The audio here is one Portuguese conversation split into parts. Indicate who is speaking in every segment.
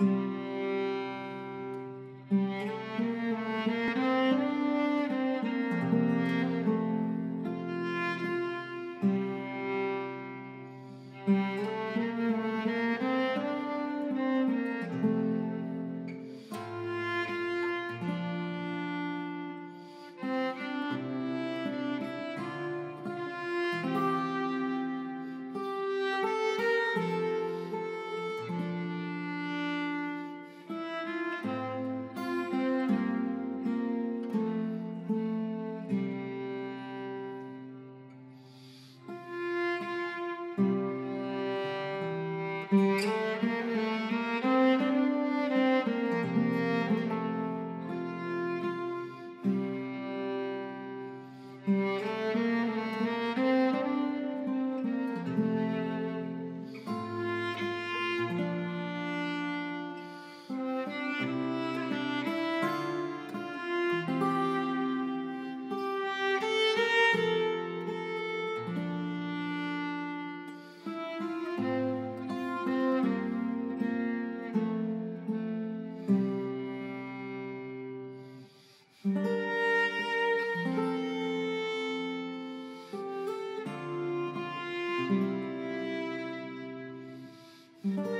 Speaker 1: Thank you. Música Mm-hmm.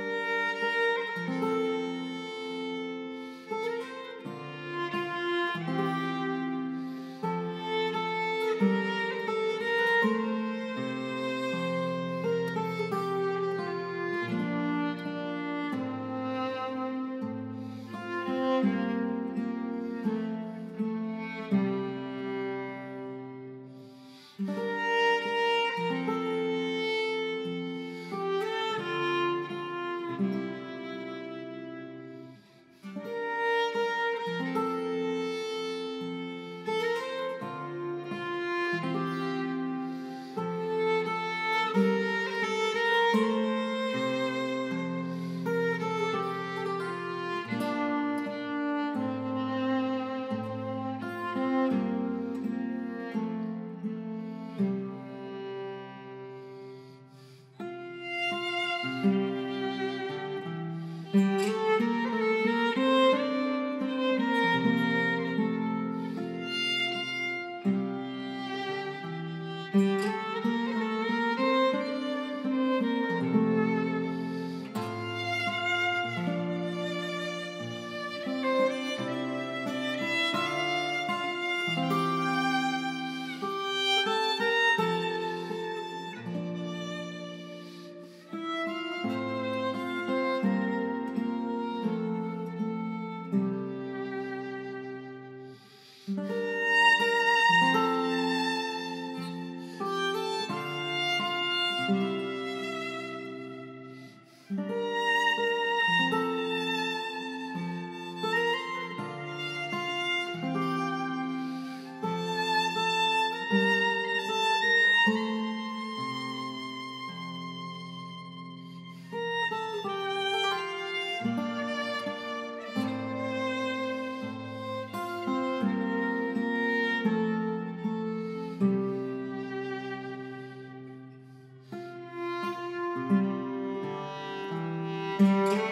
Speaker 1: Música